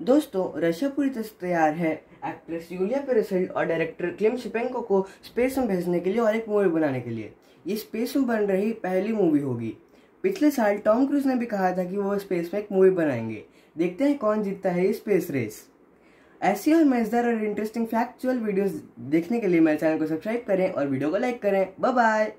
दोस्तों, रशिया पूरी तरह से तैयार है। एक्ट्रेस यूलिया पेरेसेल्ड और डायरेक्टर क्लिम शिपेंको को स्पेस में भेजने के लिए और एक मूवी बनाने के लिए। ये स्पेस में बन रही पहली मूवी होगी। पिछले साल टॉम क्रूज ने भी कहा था कि वो स्पेस में एक मूवी बनाएँगे। देखते हैं कौन जीतता है ये स्पेस रेस ऐसी और मज़ेदार और इंटरेस्टिंग फैक्चुअल वीडियोस देखने के लिए मेरे चैनल को सब्सक्राइब करें और वीडियो को लाइक करें। Bye bye